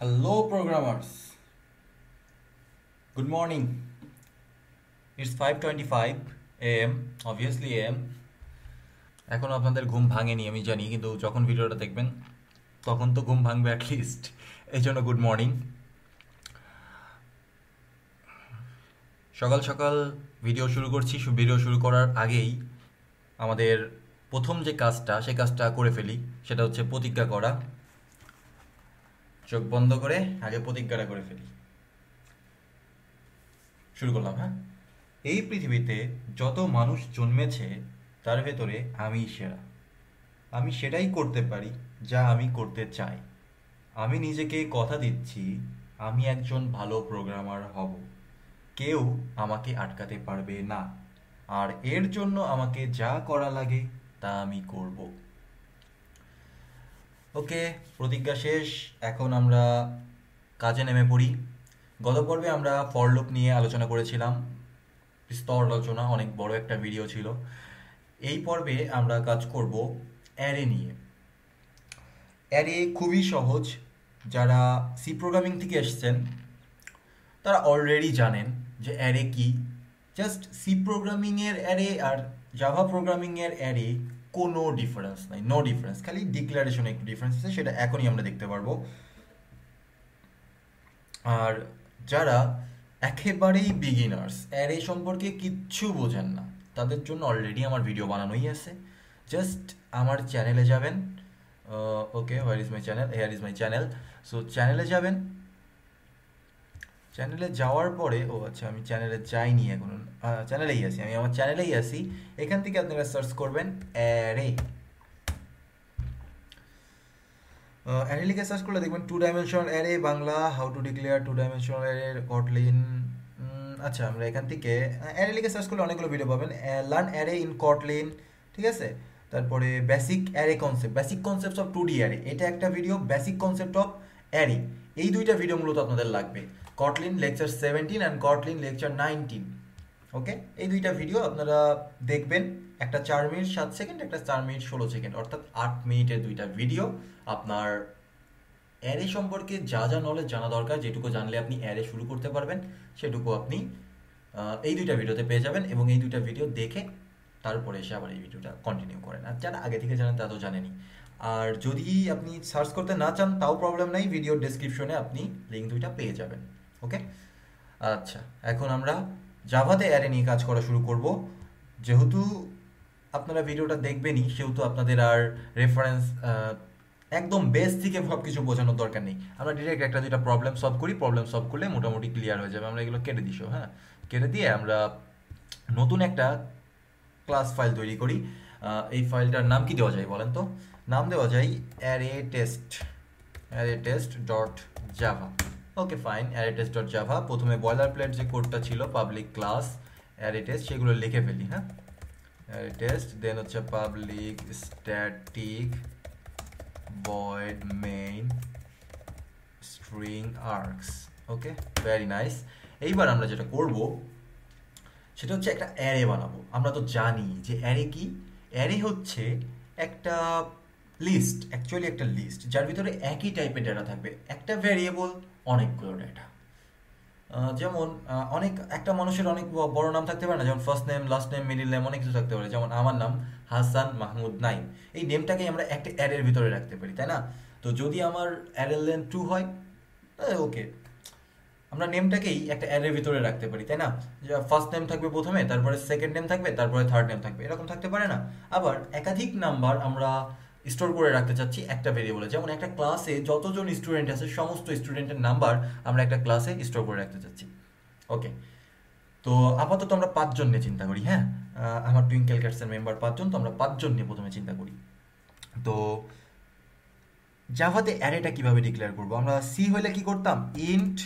Hello, programmers. Good morning. It's 5:25 a.m. Obviously a.m. এখন আপনাদের ঘুম ভাঙেনি আমি জানি কিন্তু যখন ভিডিওটা দেখবেন তখন তো ঘুম ভাঙবে অ্যাটলিস্ট এই জন্য গুড মর্নিং সকাল সকাল ভিডিও শুরু করছি ভিডিও শুরু করার আগেই আমাদের প্রথম যে কাজটা সেই কাজটা করে ফেলি সেটা হচ্ছে প্রতিজ্ঞা করা চোখ বন্ধ করে আগে প্রতিজ্ঞাটা করে ফেলি। শুরু করলাম হ্যাঁ? এই পৃথিবীতে যত মানুষ জন্মেছে, তার ভেতরে আমি সেরা। আমি সেটাই করতে পারি যা আমি করতে চাই। আমি নিজেকে কথা দিচ্ছি, আমি একজন ভালো প্রোগ্রামার হব। কেউ আমাকে আটকাতে পারবে না। আর এর জন্য আমাকে যা করা লাগে, তা আমি করব। ওকে, প্রতিজ্ঞা শেষ। এখন আমরা কাজে নেমে পড়ি। গত পর্বে আমরা ফরলুপ নিয়ে আলোচনা করেছিলাম। বিস্তর আলোচনা, অনেক বড় একটা ভিডিও ছিল। এই পর্বে আমরা কাজ করব অ্যারে নিয়ে। অ্যারে খুবই সহজ। যারা সি প্রোগ্রামিং থেকে এসছেন, তারা অলরেডি জানেন যে অ্যারে কি। জাস্ট সি প্রোগ্রামিংয়ের অ্যারে আর জাভা প্রোগ্রামিংয়ের অ্যারে কোনো ডিফারেন্স নাই নো ডিফারেন্স খালি ডিক্লারেশনে একটু ডিফারেন্স আছে, সেটা এখনই আমরা দেখতে পারব। আর যারা একেবারেই বিগিনার্স অ্যারে সম্পর্কে কিচ্ছু বোঝেন না, তাদের জন্য অলরেডি আমার ভিডিও বানানোই আছে। জাস্ট আমার চ্যানেলে যাবেন okay where is my channel here is my channel so চ্যানেলে যাবেন চ্যানেলে যাওয়ার পরে, ও আচ্ছা আমি চ্যানেলে যাইনি এখন। চ্যানেলেই আছি, আমি আমার চ্যানেলেই আছি। এখান থেকে আপনারা সার্চ করবেন অ্যারে অ্যারে লিখে সার্চ করলে দেখবেন two dimensional array Bangla how to declare two dimensional array Kotlin আচ্ছা আমরা এখান থেকে অ্যারে লিখে সার্চ করলে অনেকগুলো ভিডিও পাবেন। লার্ন অ্যারে ইন কটলিন ঠিক আছে? তারপরে basic array concept basic concept of two D array এটা একটা video basic concept of array এই দুইটা ভিডিও মূলত আপনাদের লাগবে। Kotlin lecture seventeen and Kotlin lecture nineteen okay এই দুইটা ভিডিও আপনারা দেখবেন। একটা চার মিনিট, সাত সেকেন্ড, একটা চার মিনিট, ষোলো সেকেন্ড। অর্থাৎ আট মিনিটের দুইটা ভিডিও আপনার অ্যারে সম্পর্কে যা যা নলেজ জানা দরকার, যেটুকু জানলে আপনি অ্যারে শুরু করতে পারবেন, সেটুকু আপনি এই দুইটা ভিডিওতে পেয়ে যাবেন এবং এই দুইটা ভিডিও দেখে তারপরে এসে আবার এই ভিডিওটা কন্টিনিউ করেন। আর যারা আগে থেকে জানেন তা তো জানেনি আর যদি আপনি সার্চ করতে না চান, তাও প্রবলেম নাই। ভিডিওর ডেসক্রিপশনে আপনি লিঙ্ক দুইটা পেয়ে যাবেন। ওকে? আচ্ছা এখন আমরা জাভাতে অ্যারে নিয়ে কাজ করা শুরু করব। যেহেতু আপনারা ভিডিওটা দেখবেনই, সেহেতু আপনাদের আর রেফারেন্স একদম বেস থেকে সব কিছু বোঝানোর দরকার নেই। আমরা ডিরেক্ট একটা দুইটা প্রবলেম সলভ করি প্রবলেম সলভ করলে মোটামুটি ক্লিয়ার হয়ে যাবে। আমরা এগুলো কেটে দিস হ্যাঁ? কেটে দিয়ে আমরা নতুন একটা ক্লাস ফাইল তৈরি করি। এই ফাইলটার নাম কি দেওয়া যায় বলেন তো? নাম দেওয়া যায় array test array test dot Java okay fine array test dot Java প্রথমে বয়লার প্লেট যে কোডটা ছিল পাবলিক ক্লাস অ্যারে টেস্ট সেগুলো লিখে ফেলি হ্যাঁ? অ্যারেটেস্ট দেন হচ্ছে public static void main string args okay very nice এইবার আমরা যেটা করব, সেটা হচ্ছে একটা অ্যারে বানাবো। আমরা তো জানি যে অ্যারে কি? অ্যারে হচ্ছে একটা লিস্ট অ্যাকচুয়ালি একটা লিস্ট যার ভিতরে একই টাইপের ডেটা থাকবে। একটা ভ্যারিয়েবল অনেকগুলো ডেটা যেমন অনেক, একটা মানুষের অনেক বড় নাম থাকতে পারে না, যেমন first name last name middle name অনেক কিছু থাকতে পারে। যেমন আমার নাম হাসান মাহমুদ নাইম। এই নেমটাকে আমরা একটা অ্যারের ভিতরে রাখতে পারি, তাই না? তো যদি আমার অ্যারের লেন টু হয় ওকে আমরা নেমটাকেই একটা অ্যারের ভিতরে রাখতে পারি, তাই না? ফার্স্ট নেম থাকবে প্রথমে, তারপরে সেকেন্ড নেম থাকবে, তারপরে থার্ড নেম থাকবে, এরকম থাকতে পারে না। আবার একাধিক নাম্বার আমরা স্টোর করে রাখতে চাচ্ছি একটা ভেরিয়েবলে যেমন একটা ক্লাসে যতজন স্টুডেন্ট আছে, সমস্ত স্টুডেন্টের নাম্বার আমরা একটা ক্লাসে স্টোর করে রাখতে চাচ্ছি। ওকে তো আপাতত আমরা পাঁচজন নিয়ে চিন্তা করি হ্যাঁ? আমার টুইঙ্কেল ক্যাটসের মেম্বার পাঁচজন, তো আমরা পাঁচজন নিয়ে প্রথমে চিন্তা করি। তো জাভাতে অ্যারেটা কীভাবে ডিক্লেয়ার করব? আমরা সি হলে কি করতাম? ইন্ট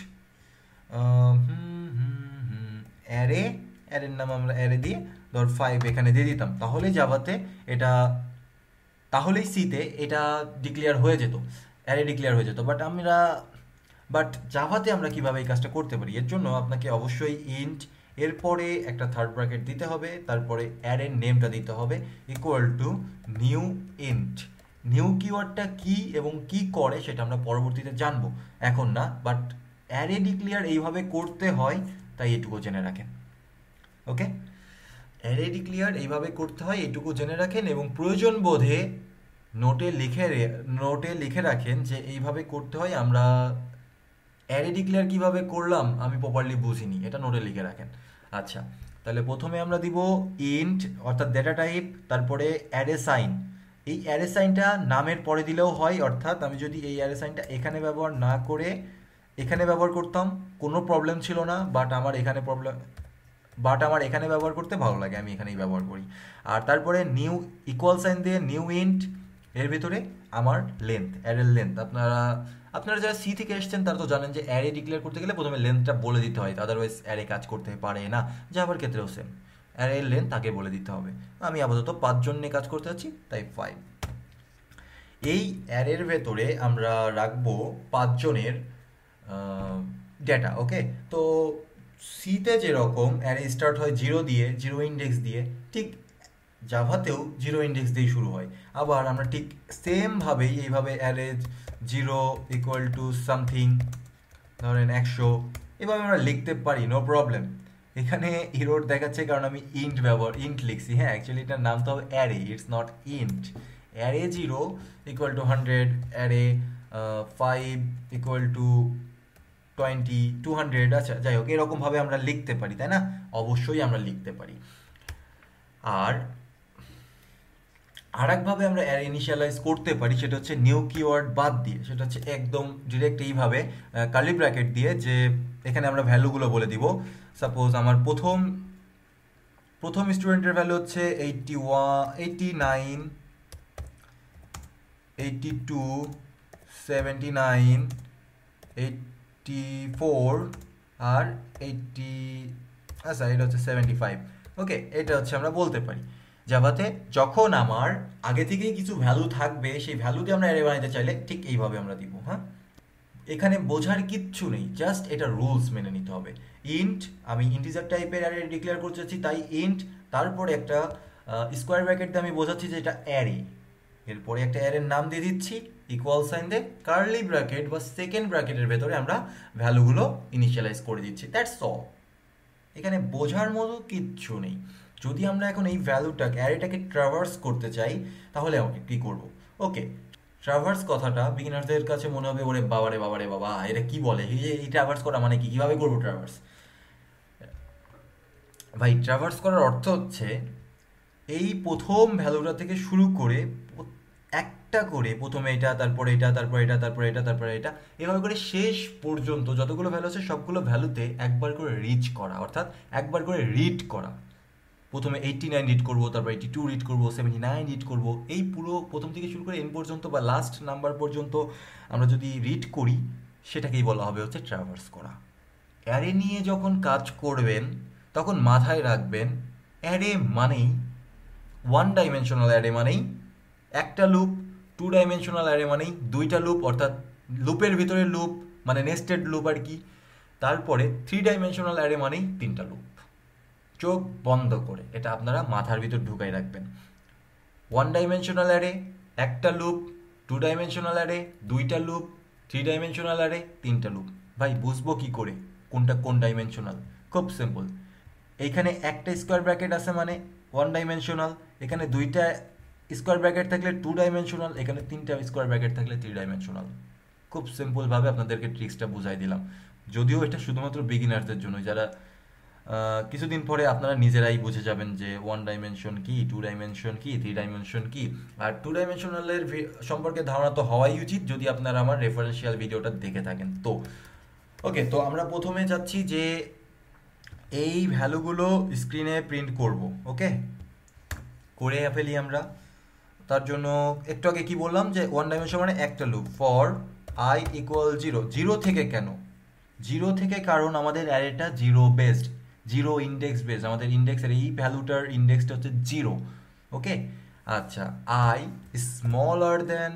অ্যারে অ্যারের নাম আমরা অ্যারে দিয়ে ধর ফাইভ এখানে দিয়ে দিতাম। তাহলে জাভাতে এটা তাহলেই সিতে এটা ডিক্লেয়ার হয়ে যেত অ্যারে ডিক্লেয়ার হয়ে যেত। বাট আমরা বাট জাভাতে আমরা কীভাবে এই কাজটা করতে পারি? এর জন্য আপনাকে অবশ্যই ইন্ট এরপরে একটা থার্ড ব্র্যাকেট দিতে হবে, তারপরে অ্যারের নেমটা দিতে হবে equal to new int new কিওয়ার্ডটা কি এবং কি করে সেটা আমরা পরবর্তীতে জানব। এখন না বাট অ্যারে ডিক্লিয়ার এইভাবে করতে হয়, তাই এটুকু জেনে রাখেন। ওকে অ্যারে ডিক্লিয়ার এইভাবে করতে হয় এটুকু জেনে রাখেন এবং প্রয়োজন বোধে নোটে লিখে নোটে লিখে রাখেন যে এইভাবে করতে হয়, আমরা অ্যারে ডিক্লেয়ার কীভাবে করলাম, আমি প্রপারলি বুঝিনি, এটা নোটে লিখে রাখেন। আচ্ছা তাহলে প্রথমে আমরা দিব ইন্ট অর্থাৎ ডেটা টাইপ তারপরে অ্যারে সাইন এই অ্যারে সাইনটা নামের পরে দিলেও হয়, অর্থাৎ আমি যদি এই অ্যারে সাইনটা এখানে ব্যবহার না করে, এখানে ব্যবহার করতাম, কোনো প্রবলেম ছিল না বাট আমার এখানে প্রবলেম বাট আমার এখানে ব্যবহার করতে ভালো লাগে, আমি এখানেই ব্যবহার করি। আর তারপরে নিউ ইকুয়াল সাইন দিয়ে নিউ ইন্ট এর ভিতরে আমার লেন্থ অ্যারের লেন্থ আপনারা আপনারা যারা সি থেকে এসছেন, তারা তো জানেন যে অ্যারে ডিক্লেয়ার করতে গেলে প্রথমে লেন্থটা বলে দিতে হয়। আদারওয়াইজ অ্যারে কাজ করতে পারে না। যাবার ক্ষেত্রেও সেম অ্যারের লেন্থ তাকে বলে দিতে হবে। আমি আপাতত পাঁচজন নিয়ে কাজ করতে যাচ্ছি, তাই ফাইভ এই অ্যারের ভেতরে আমরা রাখব পাঁচজনের ডেটা ওকে তো সিতে যেরকম অ্যারে স্টার্ট হয় জিরো দিয়ে জিরো ইন্ডেক্স দিয়ে, ঠিক জাভাতেও জিরো ইন্ডেক্স দিয়ে শুরু হয়। আবার আমরা ঠিক সেমভাবেই এইভাবে array zero equal to something ধরেন একশো, এভাবে আমরা লিখতে পারি নো প্রবলেম এখানে ইরোড দেখাচ্ছে কারণ আমি ইন্ট ব্যবহার ইন্ট লিখছি। হ্যাঁ অ্যাকচুয়ালি এটার নাম তো array it's not int array zero equal to hundred array five equal to twenty two hundred আচ্ছা যাই হোক, এরকমভাবে আমরা লিখতে পারি, তাই না? অবশ্যই আমরা লিখতে পারি। আর আর একভাবে আমরা ইনিশিয়ালাইজ করতে পারি, সেটা হচ্ছে নিউ কিওয়ার্ড বাদ দিয়ে, সেটা হচ্ছে একদম ডিরেক্ট এইভাবে কার্লি ব্র্যাকেট দিয়ে, যে এখানে আমরা ভ্যালুগুলো বলে দিব। সাপোজ আমার প্রথম প্রথম স্টুডেন্টের ভ্যালু হচ্ছে eighty one eighty nine eighty two seventy nine eighty four আর এইটটি আচ্ছা এটা হচ্ছে সেভেন্টি ফাইভ ওকে এটা হচ্ছে আমরা বলতে পারি। জাভাতে যখন আমার আগে থেকেই কিছু ভ্যালু থাকবে, সেই ভ্যালু দিয়ে আমরা অ্যারে বানাতে চাইলে ঠিক এইভাবে আমরা দিব হ্যাঁ? এখানে বোঝার কিচ্ছু নেই জাস্ট এটা রুলস মেনে নিতে হবে। ইন্ট আমি ইন্টিজার টাইপের অ্যারে ডিক্লেয়ার করতে চাচ্ছি, তাই ইন্ট তারপরে একটা স্কোয়ার ব্র্যাকেট দিয়ে আমি বোঝাচ্ছি যে এটা অ্যারে এরপরে একটা অ্যারের নাম দিয়ে দিচ্ছি ইকুয়াল সাইন দিয়ে কার্লি ব্র্যাকেট বা সেকেন্ড ব্র্যাকেটের ভেতরে আমরা ভ্যালুগুলো ইনিশিয়ালাইজ করে দিচ্ছি দ্যাটস অল এখানে বোঝার মতো কিচ্ছু নেই। যদি আমরা এখন এই ভ্যালুটাকে অ্যারেটাকে ট্রাভার্স করতে চাই, তাহলে আমাকে কী করব? ওকে ট্রাভার্স কথাটা বিগিনারদের কাছে মনে হবে, ওরে বাবারে বাবারে বাবা এটা কি বলে? এই ট্রাভার্স করা মানে কি? কীভাবে করব ট্রাভার্স ভাই ট্রাভার্স করার অর্থ হচ্ছে, এই প্রথম ভ্যালুটা থেকে শুরু করে একটা করে, প্রথমে এটা, তারপরে এটা তারপরে এটা তারপরে এটা তারপরে এটা, এভাবে করে শেষ পর্যন্ত যতগুলো ভ্যালু আছে সবগুলো ভ্যালুতে একবার করে রিচ করা, অর্থাৎ একবার করে রিড করা। প্রথমে এইটটি নাইন রিড করব, তারপর এইটি টু রিড করব সেভেন্টি নাইন রিড করব, এই পুরো প্রথম থেকে শুরু করে এন পর্যন্ত বা লাস্ট নাম্বার পর্যন্ত আমরা যদি রিড করি, সেটাকেই বলা হবে হচ্ছে ট্রাভার্স করা। অ্যারে নিয়ে যখন কাজ করবেন, তখন মাথায় রাখবেন অ্যারে মানেই ওয়ান ডাইমেনশনাল অ্যারে মানেই একটা লুপ টু ডাইমেনশনাল অ্যারে মানেই দুইটা লুপ অর্থাৎ লুপের ভিতরে লুপ মানে নেস্টেড লুপ আর কি। তারপরে থ্রি ডাইমেনশনাল অ্যারে মানেই তিনটা লুপ চোখ বন্ধ করে, এটা আপনারা মাথার ভিতর ঢুকাই রাখবেন। ওয়ান ডাইমেনশনাল অ্যারে একটা লুপ টু ডাইমেনশনাল অ্যারে দুইটা লুপ থ্রি ডাইমেনশনাল অ্যারে তিনটা লুপ ভাই, বুঝব কি করে? কোনটা কোন ডাইমেনশনাল খুব সিম্পল এইখানে একটা স্কোয়ার ব্র্যাকেট আছে মানে ওয়ান ডাইমেনশনাল এখানে দুইটা স্কোয়ার ব্র্যাকেট থাকলে টু ডাইমেনশনাল এখানে তিনটা স্কোয়ার ব্র্যাকেট থাকলে থ্রি ডাইমেনশনাল খুব সিম্পলভাবে আপনাদেরকে ট্রিক্সটা বুঝাই দিলাম। যদিও এটা শুধুমাত্র বিগিনারদের জন্য যারা কিছুদিন পরে আপনারা নিজেরাই বুঝে যাবেন যে ওয়ান ডাইমেনশন কি টু ডাইমেনশন কি থ্রি ডাইমেনশন কি। আর টু ডাইমেনশনালের সম্পর্কে ধারণা তো হওয়াই উচিত, যদি আপনারা আমার রেফারেন্সিয়াল ভিডিওটা দেখে থাকেন। তো ওকে তো আমরা প্রথমে যাচ্ছি যে এই ভ্যালুগুলো স্ক্রিনে প্রিন্ট করব ওকে করে ফেলি আমরা। তার জন্য একটু আগে কি বললাম যে ওয়ান ডাইমেনশন মানে একটা loop for i equal zero zero থেকে কেন? জিরো থেকে কারণ আমাদের অ্যারেটা zero based zero index base আমাদের ইন্ডেক্সের এই ভ্যালুটার ইন্ডেক্সটা হচ্ছে জিরো ওকে আচ্ছা i smaller than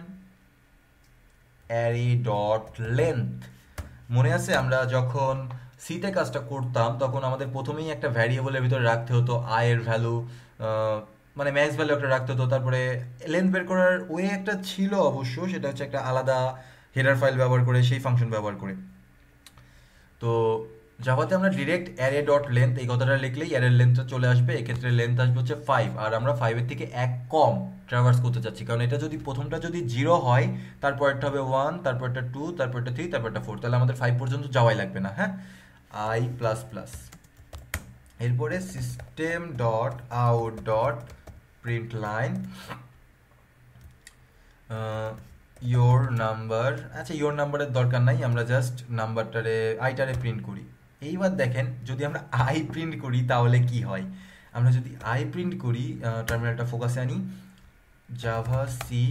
array dot length মনে আছে? আমরা যখন সিতে কাজটা করতাম, তখন আমাদের প্রথমেই একটা ভ্যারিয়েবলের ভিতরে রাখতে হতো আয়ের ভ্যালু মানে ম্যাক্স ভ্যালু একটা রাখতে হতো, তারপরে লেন্থ বের করার ওয়ে একটা ছিল অবশ্য, সেটা হচ্ছে একটা আলাদা হেডার ফাইল ব্যবহার করে, সেই ফাংশন ব্যবহার করে। তো জাভাতে আমরা ডিরেক্ট অ্যারে ডট লেন্থ এই কথাটা লিখলেই অ্যারের লেন্থটা চলে আসবে, এক্ষেত্রে লেন্থ আসবে হচ্ছে ফাইভ আর আমরা ফাইভের থেকে এক কম ট্রাভার্স করতে চাচ্ছি, কারণ এটা যদি প্রথমটা যদি জিরো হয়, তারপরটা হবে ওয়ান তারপরটা টু তারপরটা থ্রি তারপরটা ফোর তাহলে আমাদের ফাইভ পর্যন্ত যাওয়াই লাগবে না হ্যাঁ? আই প্লাস প্লাস এরপরে system dot out dot print line your number আচ্ছা ইয়োর নাম্বারের দরকার নাই, আমরা জাস্ট নাম্বারটারে আইটারে প্রিন্ট করি। এইবার দেখেন, যদি আমরা আই প্রিন্ট করি, তাহলে কি হয়? আমরা যদি আই প্রিন্ট করি টার্মিনালটা ফোকাসে আনি জাভা সি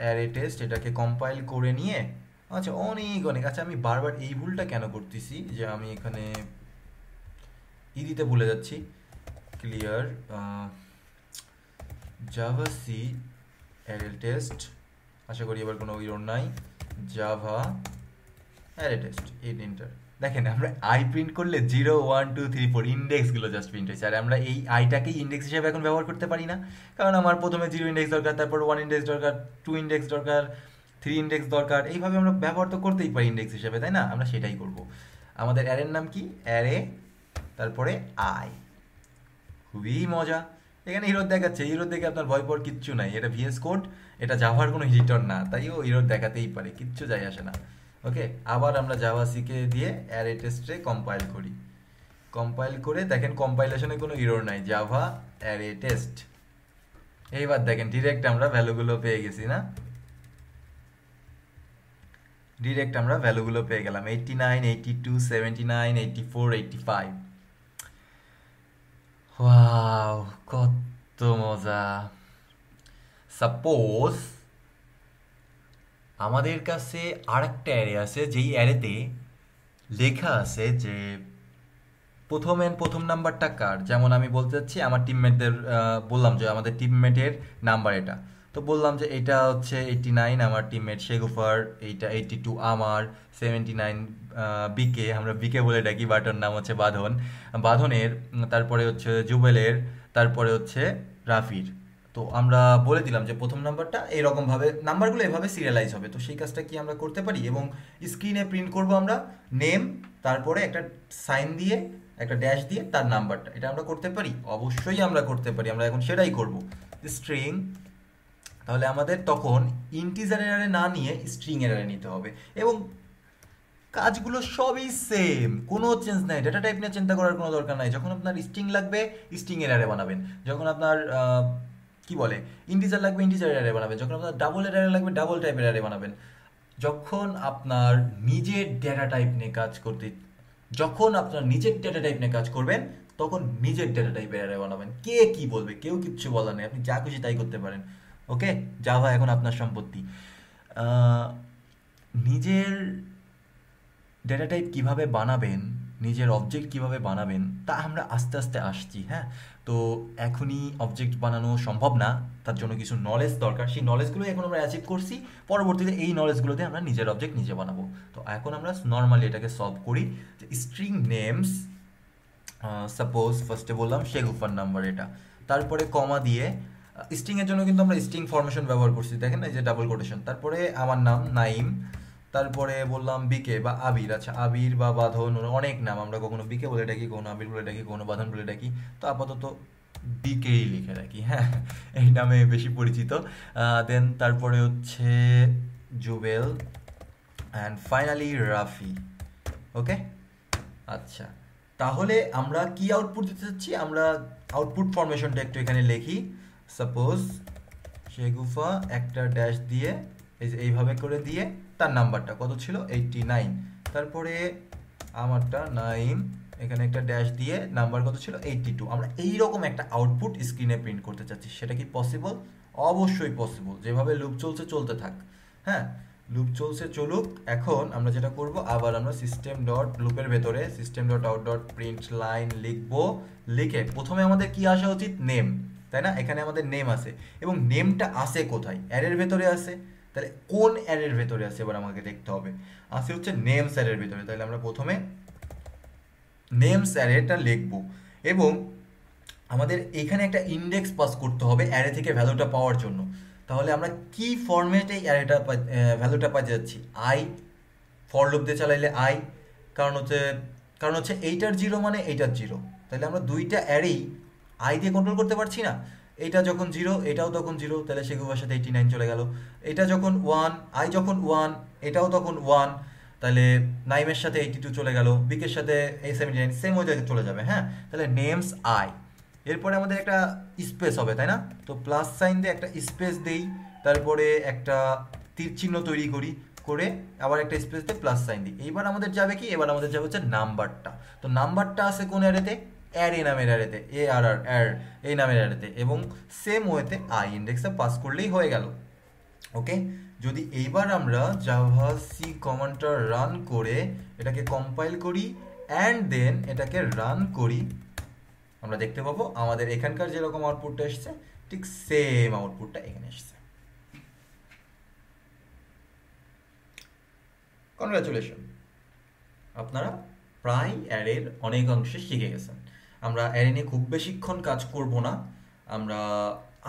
অ্যারে টেস্ট এটাকে কম্পাইল করে নিয়ে আচ্ছা অনেক অনেক। আচ্ছা আমি বারবার এই ভুলটা কেন করতেছি? যে আমি এখানে ই দিতে ভুলে যাচ্ছি। Clear Java C array test আশা করি এবার কোনো ইরোর নাই। জাভা অ্যারে টেস্ট এই ইন্টার দেখেন, আমরা আই প্রিন্ট করলে zero one two three four ইন্ডেক্সগুলো just print হয়েছে। আর আমরা এই আইটাকেই ইন্ডেক্স হিসেবে এখন ব্যবহার করতে পারি না। কারণ আমার প্রথমে জিরো ইন্ডেক্স দরকার, তারপর ওয়ান ইন্ডেক্স দরকার টু ইন্ডেক্স দরকার থ্রি ইন্ডেক্স দরকার। এইভাবে আমরা ব্যবহার তো করতেই পারি ইন্ডেক্স হিসেবে, তাই না? আমরা সেটাই করব। আমাদের অ্যারের নাম কি? অ্যারে তারপরে আই খুবই মজা। এখানে হিরো দেখাচ্ছে, হিরো দেখে আপনার ভয় পর কিচ্ছু নাই। এটা ভিএস কোড এটা জাভার কোনো হিটর না, তাই ও হিরো দেখাতেই পারে, কিচ্ছু যায় আসে না। ওকে আবার আমরা জাভা সিকে দিয়ে অ্যারে টেস্টে কম্পাইল করি। কম্পাইল করে দেখেন কম্পাইলেশনে কোনো ইরোর নাই জাভা অ্যারে টেস্ট এইবার দেখেন ডিরেক্ট আমরা ভ্যালুগুলো পেয়ে গেছি না? ডিরেক্ট আমরা ভ্যালুগুলো পেয়ে গেলাম eighty nine eighty two seventy nine eighty four eighty five wow কত মজা সাপোজ আমাদের কাছে আরেকটা অ্যারে আছে, যেই অ্যারেতে লেখা আছে যে প্রথম অ্যান্ড প্রথম নাম্বারটা কার? যেমন আমি বলতে চাচ্ছি, আমার টিমমেটদের বললাম যে আমাদের টিমমেটের নাম্বার এটা। তো বললাম যে এটা হচ্ছে এইটটি নাইন আমার টিমমেট শেগুফার এইটা এইটি টু আমার সেভেন্টি নাইন বিকে আমরা বিকে বলে ডাকি বাটার নাম হচ্ছে বাঁধন। বাঁধনের, তারপরে হচ্ছে জুবেলের, তারপরে হচ্ছে রাফির। তো আমরা বলে দিলাম যে প্রথম নাম্বারটা এরকমভাবে নাম্বারগুলো এভাবে সিরিয়ালাইজ হবে। তো সেই কাজটা কি আমরা করতে পারি? এবং স্ক্রিনে প্রিন্ট করব আমরা নেম তারপরে একটা সাইন দিয়ে, একটা ড্যাশ দিয়ে তার নাম্বারটা। এটা আমরা করতে পারি? অবশ্যই আমরা করতে পারি। আমরা এখন সেটাই করব। স্ট্রিং তাহলে আমাদের তখন ইন্টিজার এরারে না নিয়ে স্ট্রিং এরারে নিতে হবে। এবং কাজগুলো সবই সেম কোনো চেঞ্জ নাই। ডেটা টাইপ নিয়ে চিন্তা করার কোনো দরকার নাই। যখন আপনার স্ট্রিং লাগবে স্ট্রিং এরারে বানাবেন। যখন আপনার কি বলে? ইন্টিজার লাগবে ইন্টিজার এরারে বানাবেন। যখন আপনার ডাবল এরারে লাগবে ডাবল টাইপ এরারে বানাবেন। যখন আপনার নিজের ডেটা টাইপ নিয়ে কাজ করতে, যখন আপনার নিজের ডেটা টাইপ নিয়ে কাজ করবেন, তখন নিজের ডেটা টাইপ এরারে বানাবেন। কে কি বলবে? কেউ কিচ্ছু বলার নেই। আপনি যা খুশি তাই করতে পারেন। ওকে জাভা এখন আপনার সম্পত্তি। নিজের ডেটা টাইপ কীভাবে বানাবেন, নিজের অবজেক্ট কীভাবে বানাবেন, তা আমরা আস্তে আস্তে আসছি হ্যাঁ? তো এখনই অবজেক্ট বানানো সম্ভব না, তার জন্য কিছু নলেজ দরকার। সেই নলেজগুলোই এখন আমরা অ্যাচিভ করছি, পরবর্তীতে এই নলেজগুলোতে আমরা নিজের অবজেক্ট নিজে বানাবো। তো এখন আমরা নর্মালি এটাকে সলভ করি, যে স্ট্রিং নেমস সাপোজ ফার্স্টে বললাম শেগুফার নাম্বার এটা। তারপরে কমা দিয়ে স্ট্রিংয়ের জন্য কিন্তু আমরা স্ট্রিং ফরমেশন ব্যবহার করছি, দেখেন এই যে ডাবল কোটেশন তারপরে আমার নাম নাইম তারপরে বললাম বিকে বা আবির আচ্ছা আবির বা বাঁধন অনেক নাম, আমরা কখনো বিকে বলে ডাকি, কখনো আবির বলে ডাকি, কখনো বাঁধন বলে ডাকি। তো আপাতত বিকেই লিখে রাখি হ্যাঁ এই নামে বেশি পরিচিত। দেন তারপরে হচ্ছে Jubel and finally Rafi okay আচ্ছা তাহলে আমরা কি আউটপুট দিতে চাচ্ছি? আমরা আউটপুট ফরমেশনটা একটু এখানে লিখি। সাপোজ শেগুফা একটা ড্যাশ দিয়ে, এই যে এইভাবে করে দিয়ে তার নাম্বারটা কত ছিল? এইটটি নাইন তারপরে আমারটা নাইন এখানে একটা ড্যাশ দিয়ে নাম্বার কত ছিল? এইটটি টু আমরা এইরকম একটা আউটপুট স্ক্রিনে প্রিন্ট করতে চাচ্ছি। সেটা কি পসিবল অবশ্যই পসিবল যেভাবে লুপ চলছে, চলতে থাক। হ্যাঁ? লুপ চলছে, চলুক। এখন আমরা যেটা করব, আবার আমরা সিস্টেম ডট লুপের ভেতরে system dot out dot print line লিখব। লিখে প্রথমে আমাদের কি আসা উচিত? নেম তাই না? এখানে আমাদের নেম আছে। এবং নেমটা আসে কোথায়? অ্যারের ভেতরে আসে। তাহলে কোন অ্যারের ভেতরে আছে এবার আমাকে দেখতে হবে। আসে হচ্ছে নেমস অ্যারের ভেতরে। তাহলে আমরা প্রথমে নেমস অ্যারেটা লিখব। এবং আমাদের এখানে একটা ইন্ডেক্স পাস করতে হবে অ্যারে থেকে ভ্যালুটা পাওয়ার জন্য। তাহলে আমরা কি ফরম্যাটে এই অ্যারেটা ভ্যালুটা পাই যাচ্ছি? আই ফর লুপ দিয়ে চালাইলে আই কারণ হচ্ছে কারণ হচ্ছে এইটার জিরো মানে এইটার জিরো তাহলে আমরা দুইটা অ্যারেই আই দিয়ে কন্ট্রোল করতে পারছি না। এটা যখন জিরো এটাও তখন জিরো তাহলে সেগুলোর সাথে এইটি নাইন চলে গেল। এটা যখন ওয়ান আই যখন ওয়ান এটাও তখন ওয়ান তাহলে নাইমের সাথে এইটি টু চলে গেল বিকের সাথে এই সেভেন্টি নাইন সেম ওই চলে যাবে হ্যাঁ? তাহলে নেমস আই এরপরে আমাদের একটা স্পেস হবে, তাই না? তো প্লাস সাইন দিয়ে একটা স্পেস দেই, তারপরে একটা তীর চিহ্ন তৈরি করি, করে আবার একটা স্পেস দিয়ে প্লাস সাইন দিই। এইবার আমাদের যাবে কি? এবার আমাদের যাবে হচ্ছে নাম্বারটা তো নাম্বারটা আছে কোন অ্যারেতে অ্যারে নামের অ্যারেতে এ আর আর অ্যার এই নামের অ্যারেতে এবং সেম ওয়েতে আই ইন্ডেক্সে পাস করলেই হয়ে গেল। ওকে যদি এইবার আমরা জাভা সি কমান্ডটা রান করে এটাকে কম্পাইল করি অ্যান্ড দেন এটাকে রান করি, আমরা দেখতে পাবো আমাদের এখানকার যেরকম আউটপুটটা এসছে, ঠিক সেম আউটপুটটা এখানে এসছে। কনগ্রাচুলেশন আপনারা প্রায় অ্যারের অনেক অংশে শিখে গেছেন। আমরা অ্যারে নিয়ে খুব বেশিক্ষণ কাজ করব না। আমরা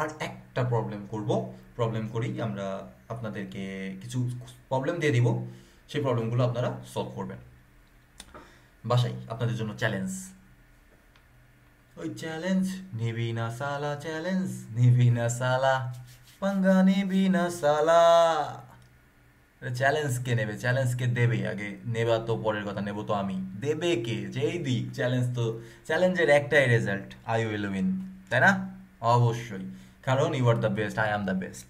আর একটা প্রবলেম করব। প্রবলেম করেই আমরা আপনাদেরকে কিছু প্রবলেম দিয়ে দিব। সেই প্রবলেমগুলো আপনারা সলভ করবেন। বাসাই, আপনাদের জন্য চ্যালেঞ্জ ওই চ্যালেঞ্জ নিবি না সালা চ্যালেঞ্জ নিবি না সালা, পাঙ্গা নিবি না সালা। চ্যালেঞ্জ কে নেবে চ্যালেঞ্জ কে দেবে। আগে নেবা তো পরের কথা, নেব তো আমি। দেবে কে? যেই দিক চ্যালেঞ্জ তো চ্যালেঞ্জের একটাই রেজাল্ট আই উইল উইন তাই না? অবশ্যই। কারণ you are the best I am the best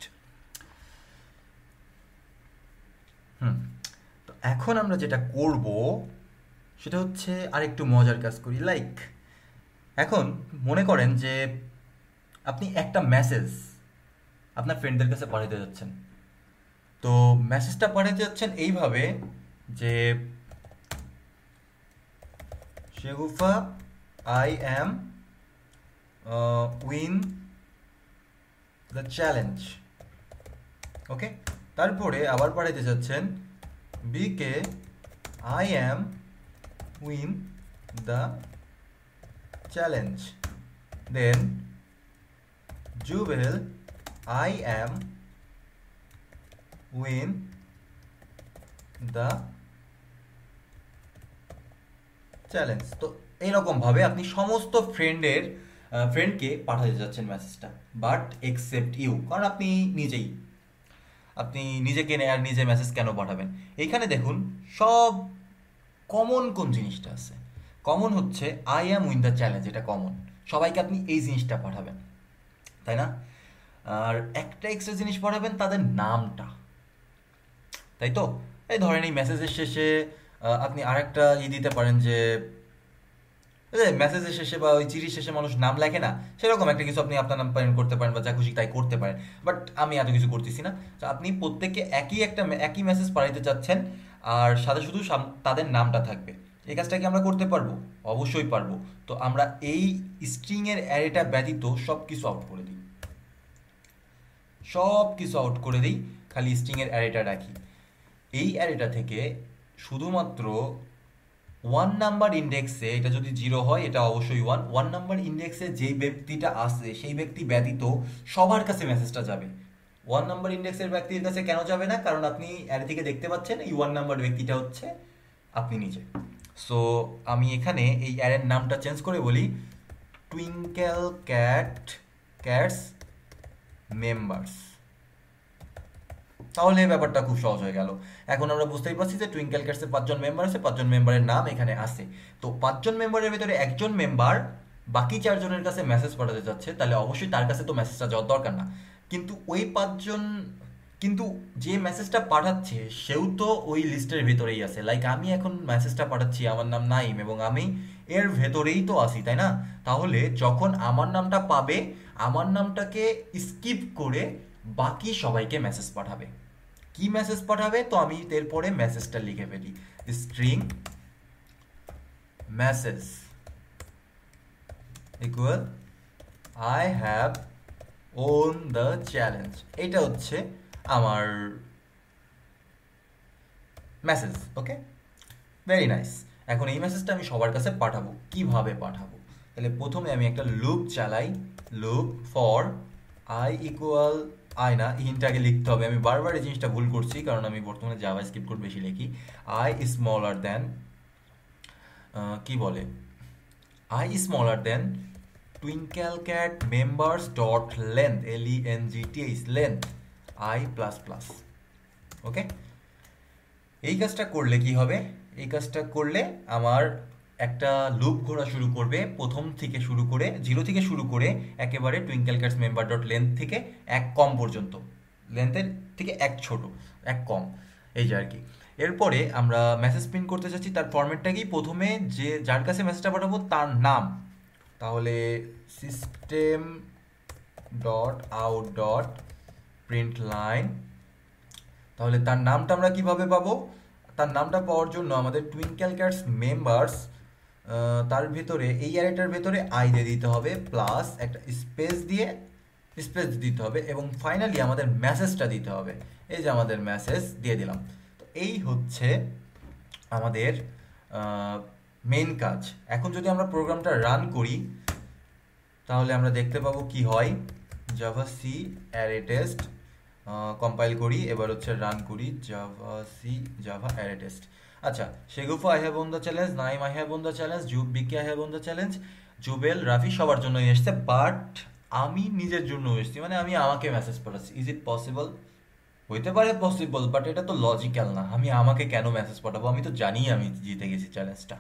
hmm, তো এখন আমরা যেটা করব, সেটা হচ্ছে আরেকটু মজার কাজ করি। লাইক এখন মনে করেন যে আপনি একটা মেসেজ আপনার ফ্রেন্ডদের কাছে পাঠাতে যাচ্ছেন। তো মেসেজটা পাঠাতে যাচ্ছেন এইভাবে যে, Shegufa I am win the challenge okay তারপরে আবার পাঠাতে যাচ্ছেন BK I am win the challenge then Jubel I am win the challenge তো এইরকম ভাবে আপনি সমস্ত ফ্রেন্ডের ফ্রেন্ডকে পাঠাতে যাচ্ছেন মেসেজটা বাট এক্সেপ্ট ইউ কারণ আপনি নিজেই। আপনি নিজেকে আর নিজে মেসেজ কেন পাঠাবেন? এইখানে দেখুন, সব কমন কোন জিনিসটা আছে? কমন হচ্ছে I am win the challenge এটা কমন সবাইকে আপনি এই জিনিসটা পাঠাবেন। তাই না? আর একটা এক্সট্রা জিনিস পাঠাবেন, তাদের নামটা। তাই তো এই ধরেন এই মেসেজের শেষে আপনি আরেকটা ই দিতে পারেন যে মেসেজের শেষে বা ওই চিঠির শেষে মানুষ নাম লেখে না, সেরকম একটা কিছু আপনি আপনার নাম প্যারেন্ট করতে পারেন বা যা খুশি তাই করতে পারেন। বাট আমি এত কিছু করতেছি না। তো আপনি প্রত্যেককে একই একটা একই মেসেজ পাঠাইতে চাচ্ছেন, আর সাথে শুধু তাদের নামটা থাকবে। এই কাজটা কি আমরা করতে পারব? অবশ্যই পারব। তো আমরা এই স্ট্রিংয়ের অ্যারেটা ব্যতীত সব কিছু আউট করে দিই। সব কিছু আউট করে দিই, খালি স্ট্রিংয়ের অ্যারেটা রাখি। এই অ্যারেটা থেকে শুধুমাত্র ওয়ান নাম্বার ইন্ডেক্সে এটা যদি জিরো হয়, এটা অবশ্যই ওয়ান ওয়ান নাম্বার ইন্ডেক্সে যেই ব্যক্তিটা আসে, সেই ব্যক্তি ব্যতীত সবার কাছে মেসেজটা যাবে। ওয়ান নাম্বার ইন্ডেক্সের ব্যক্তির কাছে কেন যাবে না? কারণ আপনি অ্যারে থেকে দেখতে পাচ্ছেন, এই ওয়ান নাম্বার ব্যক্তিটা হচ্ছে আপনি নিজে। সো আমি এখানে এই অ্যারের নামটা চেঞ্জ করে বলি। টুইঙ্কেল ক্যাট ক্যাটস মেম্বার্স তাহলে এই ব্যাপারটা খুব সহজ হয়ে গেল। এখন আমরা বুঝতেই পারছি যে টুইঙ্কেল ক্যাটসের পাঁচজন মেম্বার আছে, পাঁচজন মেম্বারের নাম এখানে আছে। তো পাঁচজন মেম্বারের ভিতরে একজন মেম্বার বাকি চারজনের কাছে মেসেজ পাঠাতে যাচ্ছে, তাহলে অবশ্যই তার কাছে তো মেসেজটা যাওয়ার দরকার না। কিন্তু ওই পাঁচজন, কিন্তু যে মেসেজটা পাঠাচ্ছে, সেও তো ওই লিস্টের ভেতরেই আছে। লাইক আমি এখন মেসেজটা পাঠাচ্ছি, আমার নাম নাইম এবং আমি এর ভেতরেই তো আসি তাই না? তাহলে যখন আমার নামটা পাবে, আমার নামটাকে স্কিপ করে বাকি সবাইকে মেসেজ পাঠাবে। কি মেসেজ পাঠাবে? তো আমি এরপরে মেসেজটা লিখে ফেলি। String message equal I have won the challenge এটা হচ্ছে আমার মেসেজ ওকে ভেরি নাইস এখন এই মেসেজটা আমি সবার কাছে পাঠাবো। কীভাবে পাঠাবো? তাহলে প্রথমে আমি একটা লুপ চালাই। Loop for i equal i না ইনটাকে লিখতে হবে। আমি বারবার এই জিনিসটা ভুল করছি, কারণ আমি বর্তমানে জাভা স্ক্রিপ্ট কোড বেশি লিখি। আই স্মলার দেন কি বলে? I smaller than twinkle cat members dot length L E N G T H length i plus plus okay এই কাজটা করলে কি হবে? এই কাজটা করলে আমার একটা লুপ ঘোরা শুরু করবে, প্রথম থেকে শুরু করে জিরো থেকে শুরু করে একেবারে twinkle cats member dot length থেকে এক কম পর্যন্ত। লেন্থের থেকে এক ছোট, এক কম। এই যে আর কি। এরপরে আমরা মেসেজ প্রিন্ট করতে চাচ্ছি, তার ফরম্যাটটা কি? প্রথমে যে, যার কাছে মেসেজটা পাঠাবো, তার নাম। তাহলে system dot out dot print line তাহলে তার নামটা আমরা কীভাবে পাবো? তার নামটা পাওয়ার জন্য আমাদের টুইঙ্কেল ক্যাটস মেম্বার্স তার ভেতরে, এই অ্যারেটার ভেতরে আই দিয়ে দিতে হবে প্লাস একটা স্পেস দিয়ে স্পেস দিতে হবে, এবং ফাইনালি আমাদের মেসেজটা দিতে হবে। এই যে আমাদের মেসেজ দিয়ে দিলাম। তো এই হচ্ছে আমাদের মেন কাজ। এখন যদি আমরা প্রোগ্রামটা রান করি, তাহলে আমরা দেখতে পাবো কি হয়। Java C array test compile করি, এবার হচ্ছে রান করি Java C Java array test আচ্ছা Shegufa I have won the challenge Naim I have won the challenge জুব, BK I have won the challenge Jubel, Rafi সবার জন্যই এসছে but আমি নিজের জন্য এসেছি মানে আমি আমাকে মেসেজ পাঠাচ্ছি। ইজ ইট পসিবল হইতে পারে পসিবল বাট এটা তো লজিক্যাল না। আমি আমাকে কেন মেসেজ পাঠাবো? আমি তো জানি আমি জিতে গেছি চ্যালেঞ্জটা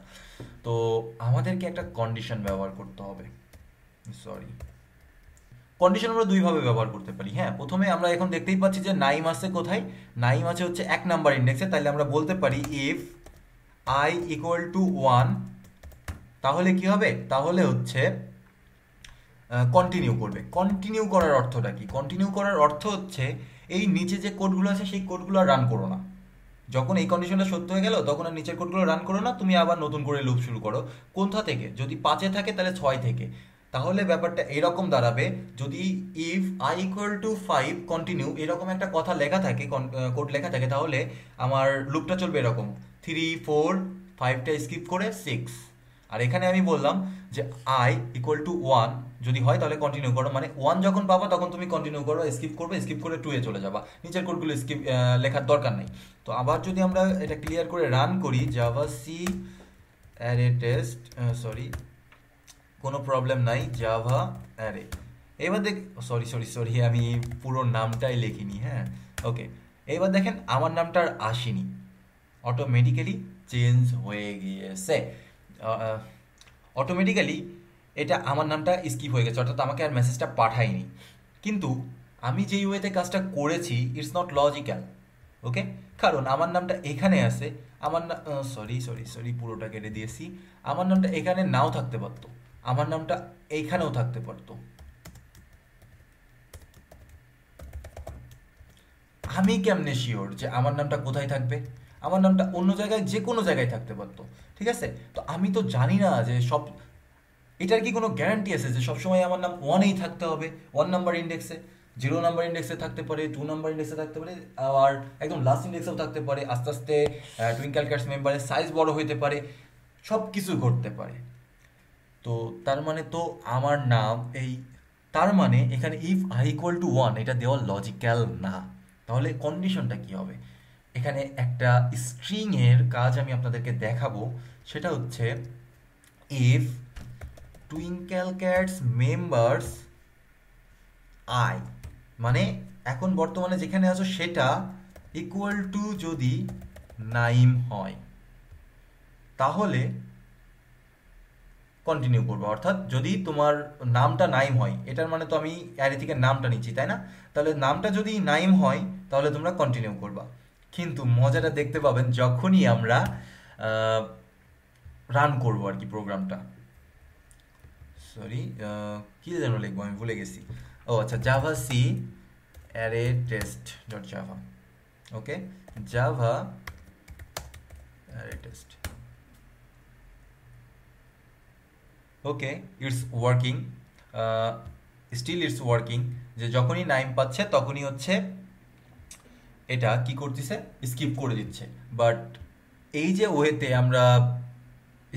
তো আমাদেরকে একটা কন্ডিশন ব্যবহার করতে হবে। সরি কন্ডিশন আমরা দুইভাবে ব্যবহার করতে পারি হ্যাঁ। প্রথমে আমরা এখন দেখতেই পাচ্ছি যে নাইম আছে কোথায়? নাইম আছে হচ্ছে এক নাম্বার ইন্ডেক্সে তাহলে আমরা বলতে পারি if i equal to one তাহলে কি হবে? তাহলে হচ্ছে কন্টিনিউ করবে। কন্টিনিউ করার অর্থটা কি? কন্টিনিউ করার অর্থ হচ্ছে, এই নিচে যে কোডগুলো আছে, সেই কোডগুলো রান করো না। যখন এই কন্ডিশনটা সত্য হয়ে গেল, তখন আর নিচের কোডগুলো রান করো না, তুমি আবার নতুন করে লুপ শুরু করো। কোনটা থেকে? যদি পাঁচে থাকে, তাহলে ছয় থেকে। তাহলে ব্যাপারটা এরকম দাঁড়াবে, যদি if i equal to five continue এরকম একটা কথা লেখা থাকে কোড লেখা থাকে, তাহলে আমার লুপটা চলবে এরকম। থ্রি ফোর ফাইভটা স্কিপ করে সিক্স আর এখানে আমি বললাম যে আই ইকুয়াল টু ওয়ান যদি হয় তাহলে কন্টিনিউ করো। মানে ওয়ান যখন পাবো তখন তুমি কন্টিনিউ করো স্কিপ করবে স্কিপ করে টু এ চলে যাবা। নিচের কোডগুলো স্কিপ লেখার দরকার নেই। তো আবার যদি আমরা এটা ক্লিয়ার করে রান করি Java C array test sorry কোনো প্রবলেম নাই জাভা অ্যারে এবার দেখ সরি সরি সরি আমি পুরো নামটাই লিখিনি হ্যাঁ? ওকে এবার দেখেন আমার নামটা আর আসেনি। অটোমেটিক্যালি চেঞ্জ হয়ে গিয়েছে। অটোমেটিক্যালি এটা আমার নামটা স্কিপ হয়ে গেছে, অর্থাৎ আমাকে আর মেসেজটা পাঠায়নি। কিন্তু আমি যেই ওয়েতে কাজটা করেছি ইটস নট লজিক্যাল ওকে কারণ আমার নামটা এখানে আছে, আমার না সরি সরি সরি পুরোটা কেটে দিয়েছি। আমার নামটা এখানে নাও থাকতে পারতো, আমার নামটা এইখানেও থাকতে পারতো। আমি কেমনে শিওর যে আমার নামটা কোথায় থাকবে? আমার নামটা অন্য জায়গায় যে কোনো জায়গায় থাকতে পারতো, ঠিক আছে? তো আমি তো জানি না যে সব, এটার কি কোনো গ্যারান্টি আছে যে সবসময় আমার নাম ওয়ানেই থাকতে হবে? ওয়ান নাম্বার ইন্ডেক্সে জিরো নাম্বার ইন্ডেক্সে থাকতে পারে টু নাম্বার ইন্ডেক্সে থাকতে পারে, আর একদম লাস্ট ইন্ডেক্সেও থাকতে পারে, আস্তে আস্তে টুইঙ্কেল ক্যাটস মেম্বারের সাইজ বড় হইতে পারে সব কিছু ঘটতে পারে। তো তার মানে তো আমার নাম এই, তার মানে এখানে if i equal to one এটা দেওয়া লজিক্যাল না। তাহলে কন্ডিশনটা কি হবে? এখানে একটা স্ট্রিং এর কাজ আমি আপনাদেরকে দেখাবো। সেটা হচ্ছে if twinkle cats members i মানে এখন বর্তমানে যেখানে আছো সেটা ইকুয়াল টু যদি নাইম হয়। তাহলে কন্টিনিউ করব, অর্থাৎ যদি তোমার নামটা নাইম হয়, এটার মানে তো আমি অ্যারে থেকে নামটা নিচ্ছি, তাই না? তাহলে নামটা যদি নাইম হয়, তাহলে তোমরা কন্টিনিউ করবা। কিন্তু মজাটা দেখতে পাবেন যখনই আমরা রান করব আর কি প্রোগ্রামটা সরি কী যেন লিখব, আমি ভুলে গেছি। ও আচ্ছা javac array test dot Java okay Java array test okay it's working still it's working যে যখনই নাইম পাচ্ছে তখনই হচ্ছে এটা কি করতেছে? স্কিপ করে দিচ্ছে। বাট এই যে ওয়েতে আমরা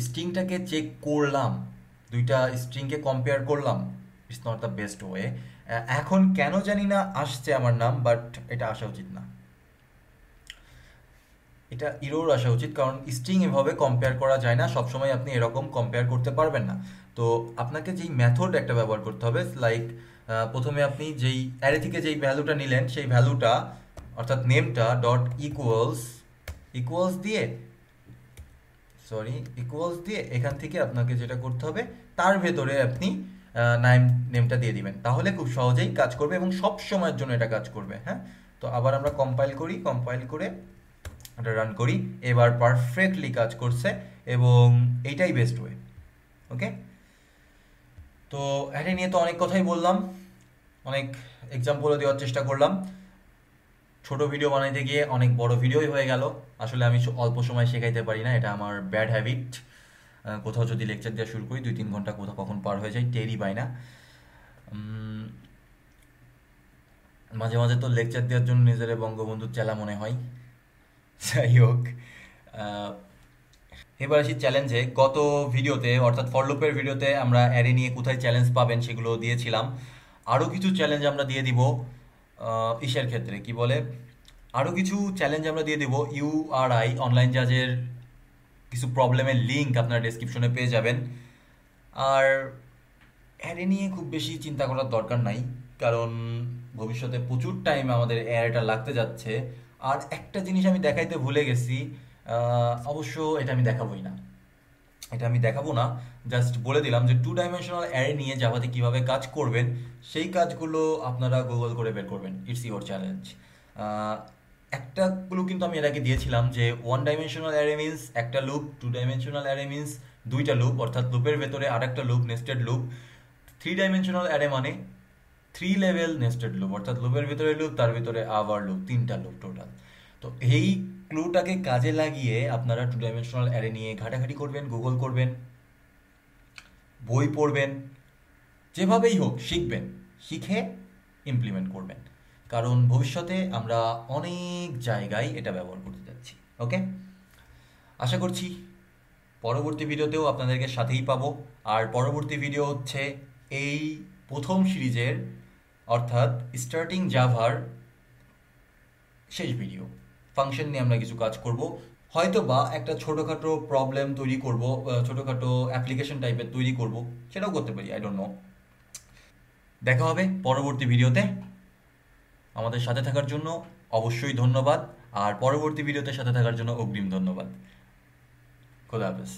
স্ট্রিংটাকে চেক করলাম, দুইটা স্ট্রিংকে কম্পেয়ার করলাম it's not the best way এখন কেন জানি না আসছে আমার নাম বাট এটা আসা উচিত না। এটা ইরোর আসা উচিত, কারণ স্ট্রিং এভাবে কম্পেয়ার করা যায় না, সবসময় আপনি এরকম কম্পেয়ার করতে পারবেন না। তো আপনাকে যেই মেথড একটা ব্যবহার করতে হবে লাইক প্রথমে আপনি যেই অ্যারে থেকে যেই ভ্যালুটা নিলেন, সেই ভ্যালুটা অর্থাৎ নেমটা ডট ইকুয়ালস ইকুয়ালস দিয়ে সরি ইকুয়ালস দিয়ে এখান থেকে আপনাকে যেটা করতে হবে, তার ভেতরে আপনি নাইম নেমটা দিয়ে দিবেন। তাহলে খুব সহজেই কাজ করবে এবং সব সময়ের জন্য এটা কাজ করবে হ্যাঁ? তো আবার আমরা কম্পাইল করি কম্পাইল করে এটা রান করি। এবার পারফেক্টলি কাজ করছে এবং এইটাই বেস্ট ওয়ে ওকে তো এটা নিয়ে তো অনেক কথাই বললাম, অনেক এক্সাম্পলও দেওয়ার চেষ্টা করলাম। ছোট ভিডিও বানাইতে গিয়ে অনেক বড় ভিডিওই হয়ে গেল। আসলে আমি অল্প সময় শেখাইতে পারি না, এটা আমার ব্যাড হ্যাবিট কোথাও যদি লেকচার দেওয়া শুরু করি দুই তিন ঘণ্টা কোথাও কখন পার হয়ে যায়, টেরই পাই না। মাঝে মাঝে তো লেকচার দেওয়ার জন্য নিজের বঙ্গবন্ধুর চেলা মনে হয়। যাই হোক এবার আসি চ্যালেঞ্জে গত ভিডিওতে অর্থাৎ ফরলুপের ভিডিওতে আমরা অ্যারে নিয়ে কোথায় চ্যালেঞ্জ পাবেন সেগুলো দিয়েছিলাম। আরও কিছু চ্যালেঞ্জ আমরা দিয়ে দিব। ইসের ক্ষেত্রে, কি বলে? আরও কিছু চ্যালেঞ্জ আমরা দিয়ে দেবো। ইউআরআই অনলাইন জাজের কিছু প্রবলেমের লিঙ্ক আপনারা ডেসক্রিপশনে পেয়ে যাবেন। আর অ্যারে নিয়ে খুব বেশি চিন্তা করার দরকার নাই, কারণ ভবিষ্যতে প্রচুর টাইম আমাদের অ্যারেটা লাগতে যাচ্ছে। আর একটা জিনিস আমি দেখাইতে ভুলে গেছি অবশ্য এটা আমি দেখাবই না। এটা আমি দেখাবো না। জাস্ট বলে দিলাম যে টু ডাইমেনশনাল অ্যারে নিয়ে জাভাতে কীভাবে কাজ করবেন, সেই কাজগুলো আপনারা গুগল করে বের করবেন। ইটস ইউর চ্যালেঞ্জ একটা ক্লু কিন্তু আমি এর আগে দিয়েছিলাম যে ওয়ান ডাইমেনশনাল অ্যারে মিনস একটা loop two dimensional array means দুইটা লুপ অর্থাৎ লুপের ভেতরে আর একটা loop nested loop three dimensional array মানে থ্রি লেভেল নেস্টেড লুপ অর্থাৎ লুপের ভিতরে লুপ তার ভিতরে আবার লুপ তিনটা লুপ টোটাল তো এই ক্লুটাকে কাজে লাগিয়ে আপনারা টু ডাইমেনশনাল অ্যারে নিয়ে ঘাটাঘাটি করবেন গুগল করবেন, বই পড়বেন, যেভাবেই হোক শিখবেন, শিখে ইমপ্লিমেন্ট করবেন। কারণ ভবিষ্যতে আমরা অনেক জায়গায় এটা ব্যবহার করতে যাচ্ছি ওকে আশা করছি পরবর্তী ভিডিওতেও আপনাদেরকে সাথেই পাবো। আর পরবর্তী ভিডিও হচ্ছে এই প্রথম সিরিজের, অর্থাৎ স্টার্টিং জাভার শেষ ভিডিও ফাংশন নিয়ে আমরা কিছু কাজ করব। হয়তো বা একটা ছোটোখাটো প্রবলেম তৈরি করব ছোটোখাটো অ্যাপ্লিকেশন টাইপের তৈরি করব, সেটাও করতে পারি আই ডোন্ট নো দেখা হবে পরবর্তী ভিডিওতে। আমাদের সাথে থাকার জন্য অবশ্যই ধন্যবাদ, আর পরবর্তী ভিডিওতে সাথে থাকার জন্য অগ্রিম ধন্যবাদ। খোদা হাফেজ।